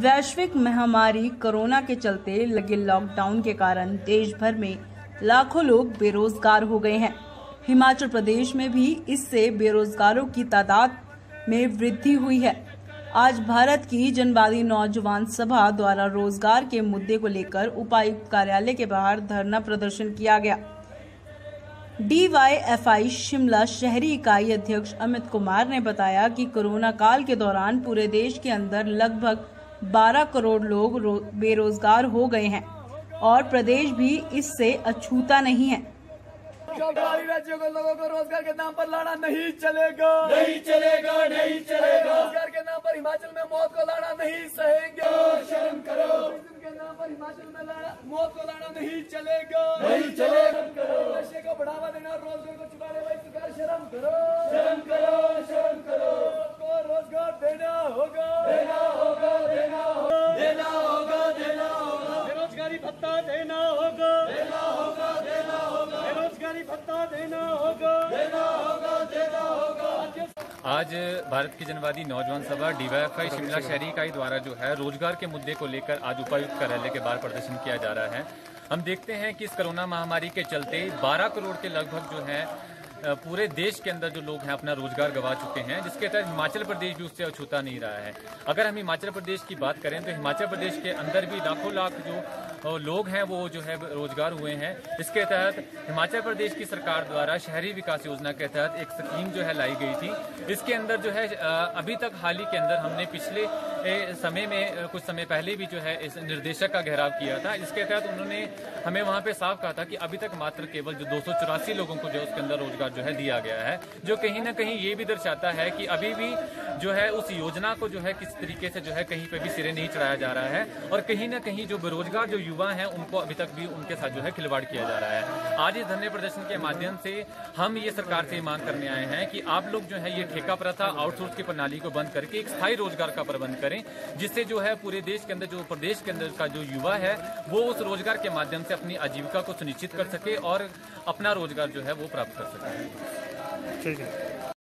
वैश्विक महामारी कोरोना के चलते लगे लॉकडाउन के कारण देश भर में लाखों लोग बेरोजगार हो गए हैं। हिमाचल प्रदेश में भी इससे बेरोजगारों की तादाद में वृद्धि हुई है। आज भारत की जनवादी नौजवान सभा द्वारा रोज़गार के मुद्दे को लेकर उपायुक्त कार्यालय के बाहर धरना प्रदर्शन किया गया। डीवाईएफआई शिमला शहरी इकाई अध्यक्ष अमित कुमार ने बताया कि कोरोना काल के दौरान पूरे देश के अंदर लगभग 12 करोड़ लोग बेरोजगार हो गए हैं और प्रदेश भी इससे अछूता नहीं है। राज्यों को लोगों को रोज़गार के नाम पर लड़ा नहीं चलेगा। नहीं चलेगा नहीं चलेगा। रोज़गार के नाम पर हिमाचल में मौत को लड़ा नहीं सहेंगे। शर्म करो। के नाम पर हिमाचल में लड़ा मौत को लड़ा नहीं चलेगा। नहीं चलेगा। नशे को बढ़ावा देना रोज़गार को छुपाने वाली सरकार शर्म करो। बेरोजगारी भत्ता देना होगा। देना होगा देना होगा। आज भारत की जनवादी नौजवान सभा डीवाईएफआई शिमला शहरी इकाई द्वारा जो है रोज़गार के मुद्दे को लेकर आज उपायुक्त कार्यालय के बाहर प्रदर्शन किया जा रहा है। हम देखते हैं कि इस कोरोना महामारी के चलते 12 करोड़ के लगभग जो है पूरे देश के अंदर जो लोग हैं अपना रोज़गार गवा चुके हैं जिसके तहत हिमाचल प्रदेश भी उससे अछूता नहीं रहा है। अगर हम हिमाचल प्रदेश की बात करें तो हिमाचल प्रदेश के अंदर भी लाखों लाख जो लोग हैं वो जो है रोज़गार हुए हैं। इसके तहत हिमाचल प्रदेश की सरकार द्वारा शहरी विकास योजना के तहत एक स्कीम जो है लाई गई थी। इसके अंदर जो है अभी तक हाल ही के अंदर हमने पिछले समय में कुछ समय पहले भी जो है इस निर्देशक का घेराव किया था। इसके तहत उन्होंने हमें वहाँ पे साफ़ कहा था कि अभी तक मात्र केवल जो दो सौ चौरासी लोगों को जो उसके अंदर रोज़गार जो है दिया गया है, जो कहीं ना कहीं ये भी दर्शाता है कि अभी भी जो है, उस योजना को जो है, किस तरीके से जो है, कहीं पे भी सिरे नहीं चढ़ाया जा रहा है और कहीं ना कहीं जो बेरोजगार जो युवा हैं, उनको अभी तक भी उनके साथ जो है, खिलवाड़ किया जा रहा है। आज इस धरने प्रदर्शन के माध्यम से हम ये सरकार से मांग करने आए हैं कि आप लोग जो है, ये ठेका प्रथा आउटसोर्स की प्रणाली को बंद करके एक स्थायी रोज़गार का प्रबंध करें, जिससे जो है, पूरे देश के अंदर जो, प्रदेश के अंदर का जो युवा है, वो उस रोज़गार के माध्यम से अपनी आजीविका को सुनिश्चित कर सके और अपना रोज़गार जो है, वो प्राप्त कर सके। ठीक है।